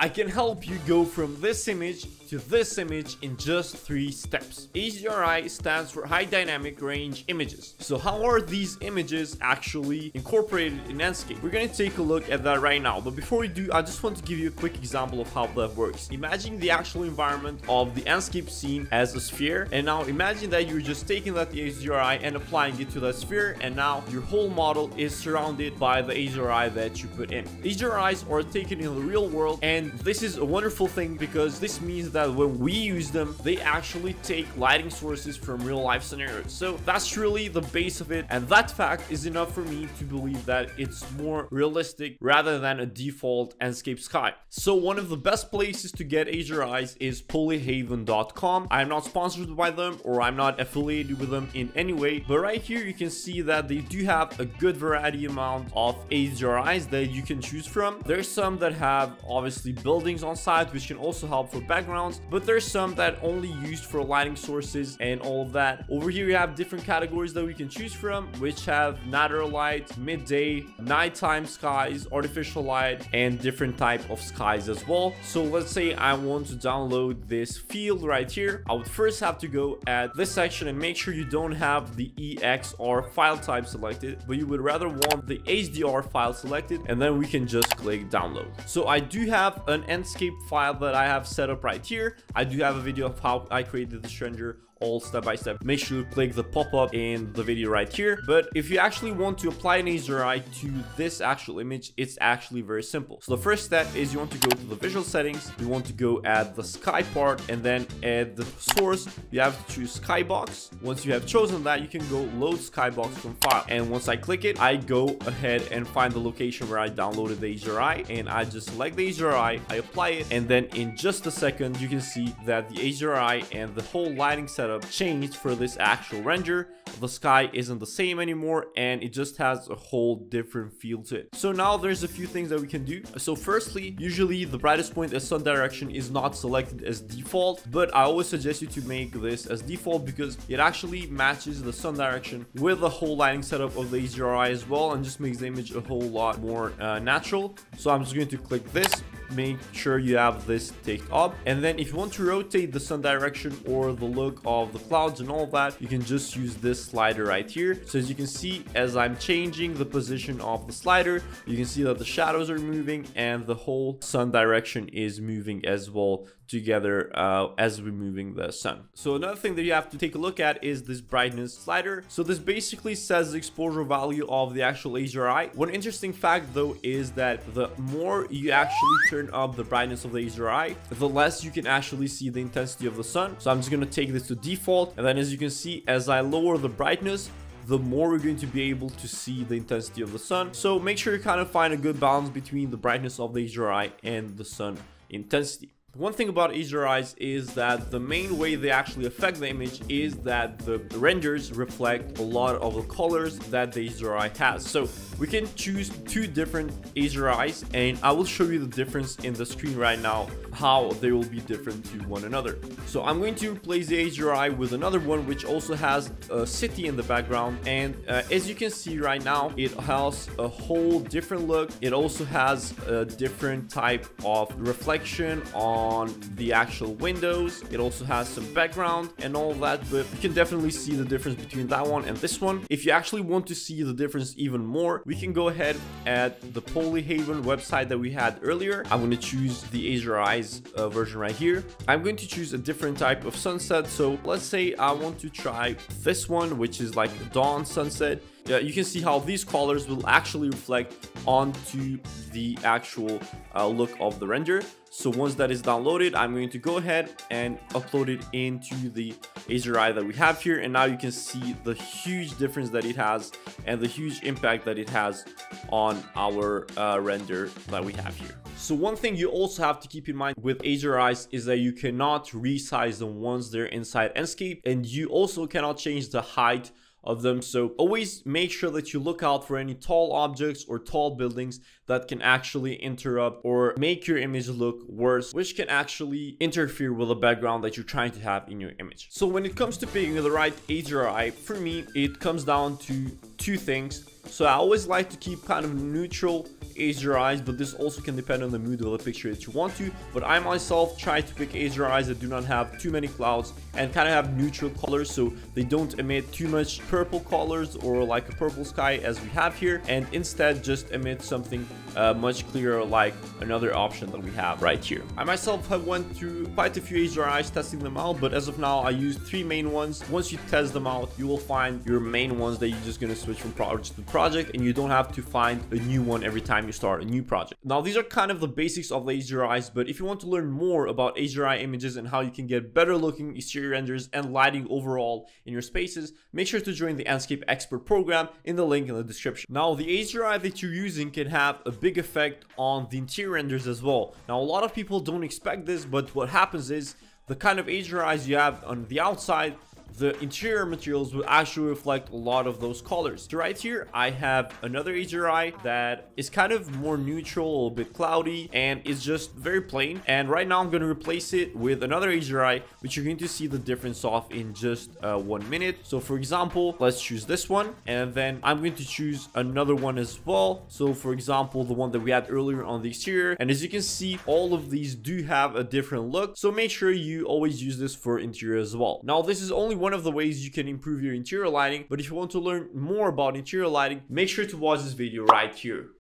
I can help you go from this image to this image in just three steps. HDRI stands for High Dynamic Range Images. So how are these images actually incorporated in Enscape? We're going to take a look at that right now. But before we do, I just want to give you a quick example of how that works. Imagine the actual environment of the Enscape scene as a sphere. And now imagine that you're just taking that HDRI and applying it to that sphere. And now your whole model is surrounded by the HDRI that you put in. HDRIs are taken in the real world. And this is a wonderful thing because this means that when we use them, they actually take lighting sources from real life scenarios. So that's really the base of it. And that fact is enough for me to believe that it's more realistic rather than a default Enscape sky. So one of the best places to get HDRIs is polyhaven.com. I'm not sponsored by them or I'm not affiliated with them in any way. But right here, you can see that they do have a good variety amount of HDRIs that you can choose from. There's some that have obviously buildings on site, which can also help for backgrounds. but there's some that only used for lighting sources and all of that. Over here, we have different categories that we can choose from, which have natural light, midday, nighttime skies, artificial light, and different type of skies as well. So let's say I want to download this field right here. I would first have to go at this section and make sure you don't have the EXR file type selected, but you would rather want the HDR file selected, and then we can just click download. So I do have an Enscape file that I have set up right here. I do have a video of how I created the render all step by step. Make sure you click the pop-up in the video right here. But if you actually want to apply an HDRI to this actual image, it's actually very simple. So the first step is you want to go to the visual settings. You want to go add the sky part and then add the source. You have to choose skybox. Once you have chosen that, you can go load skybox from file. And once I click it, I go ahead and find the location where I downloaded the HDRI and I just select the HDRI, I apply it, and then in just a second, you can see that the HDRI and the whole lighting setup setup changed for this actual render. The sky isn't the same anymore and it just has a whole different feel to it. So now there's a few things that we can do. So firstly, usually the brightest point as sun direction is not selected as default, but I always suggest you to make this as default because it actually matches the sun direction with the whole lighting setup of the HDRI as well and just makes the image a whole lot more uh, natural. So I'm just going to click this make sure you have this ticked up. And then if you want to rotate the sun direction or the look of the clouds and all that you can just use this slider right here. So as you can see as i'm changing the position of the slider you can see that the shadows are moving and the whole sun direction is moving as well together uh, as we're moving the sun. So another thing that you have to take a look at is this brightness slider. So this basically says the exposure value of the actual HDRI. One interesting fact though is that the more you actually turn up the brightness of the HDRI, the less you can actually see the intensity of the sun. So I'm just going to take this to default. And then as you can see, as I lower the brightness, the more we're going to be able to see the intensity of the sun. So make sure you kind of find a good balance between the brightness of the HDRI and the sun intensity. One thing about HDRIs is that the main way they actually affect the image is that the renders reflect a lot of the colors that the HDRI has. So we can choose two different HDRIs and I will show you the difference in the screen right now, how they will be different to one another. So I'm going to replace the HDRI with another one which also has a city in the background and uh, as you can see right now, it has a whole different look. It also has a different type of reflection on on the actual windows. It also has some background and all that, but you can definitely see the difference between that one and this one. If you actually want to see the difference even more, we can go ahead at the Polyhaven website that we had earlier. I'm going to choose the HDRI's uh, version right here. I'm going to choose a different type of sunset. So let's say I want to try this one, which is like dawn sunset yeah, you can see how these colors will actually reflect onto the actual uh, look of the render. So once that is downloaded, I'm going to go ahead and upload it into the HDRI that we have here. And now you can see the huge difference that it has and the huge impact that it has on our uh, render that we have here. So one thing you also have to keep in mind with HDRIs is that you cannot resize them once they're inside Enscape and you also cannot change the height of them. So always make sure that you look out for any tall objects or tall buildings that can actually interrupt or make your image look worse, which can actually interfere with the background that you're trying to have in your image. So when it comes to picking the right HDRI, for me, it comes down to two things. So I always like to keep kind of neutral HDRIs, but this also can depend on the mood of the picture that you want to. But I myself try to pick HDRIs that do not have too many clouds and kind of have neutral colors so they don't emit too much purple colors or like a purple sky as we have here and instead just emit something uh, much clearer like another option that we have right here. I myself have went through quite a few HDRIs testing them out but as of now I use three main ones. Once you test them out you will find your main ones that you're just going to switch from project to project and you don't have to find a new one every time you start a new project. Now these are kind of the basics of the HDRIs but if you want to learn more about HDRI images and how you can get better looking exterior renders and lighting overall in your spaces, make sure to join the Enscape Expert program in the link in the description. Now the HDRI that you're using can have a big effect on the interior renders as well. Now a lot of people don't expect this but what happens is the kind of HDRIs you have on the outside the interior materials will actually reflect a lot of those colors. So right here, I have another HDRI that is kind of more neutral, a little bit cloudy, and is just very plain. And right now I'm going to replace it with another HDRI, which you're going to see the difference of in just uh, one minute. So for example, let's choose this one, and then I'm going to choose another one as well. So for example, the one that we had earlier on the exterior. And as you can see, all of these do have a different look. So make sure you always use this for interior as well. Now, this is only one one of the ways you can improve your interior lighting. But if you want to learn more about interior lighting, make sure to watch this video right here.